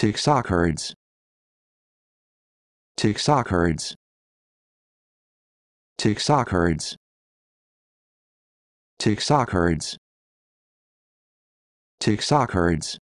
Tick sock herds. Tick sock herds. Tick sock herds. Tick sock herds. Tick sock herds.